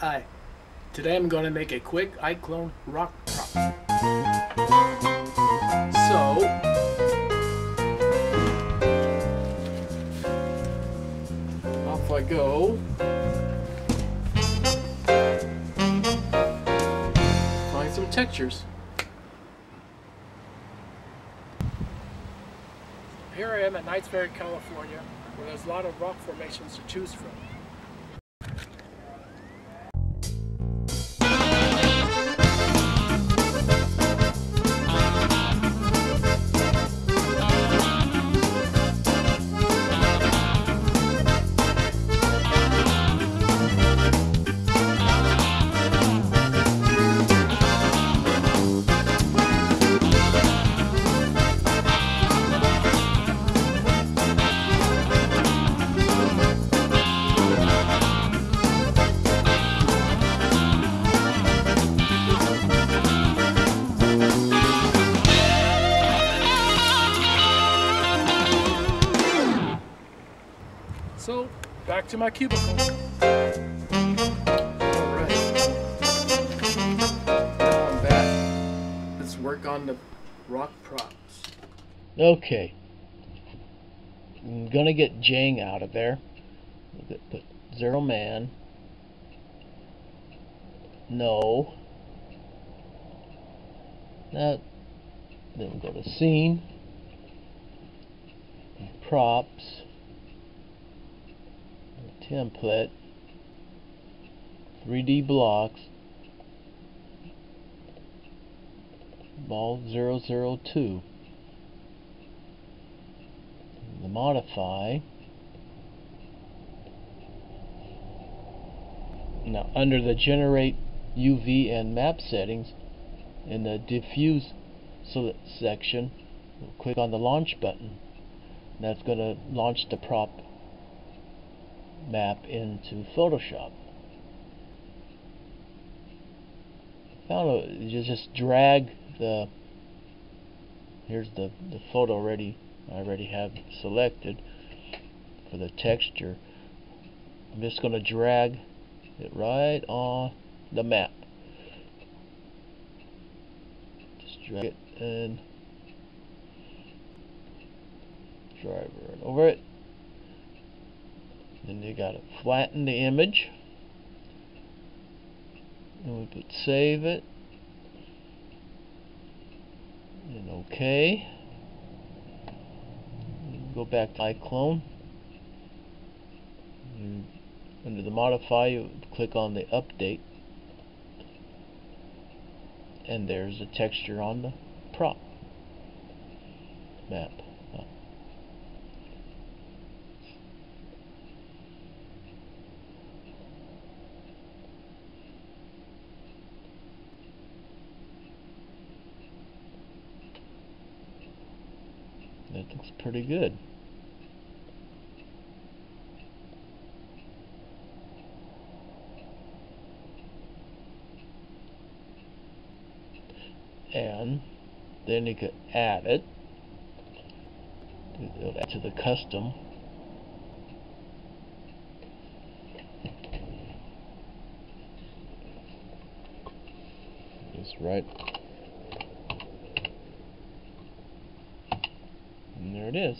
Hi, today I'm going to make a quick iClone rock prop. So, off I go. Find some textures. Here I am at Knights Ferry, California, where there's a lot of rock formations to choose from. Back to my cubicle. Alright. Now back. Let's work on the rock props. Okay. I'm gonna get Jang out of there. Put zero man. No. That. Then we go to scene. Props. Template. 3D blocks. Ball 002 the modify now under the generate UV and map settings in the diffuse section we'll click on the launch button that's going to launch the prop map into Photoshop you just drag the here's the the photo already I already have selected for the texture. I'm just going to drag it right on the map. Just drag it and drive right over it. Then you got to flatten the image. And we put save it. And okay go back to iClone and under the modify you click on the update and there's a texture on the prop map That looks pretty good. and then you could add it to the custom just right and there it is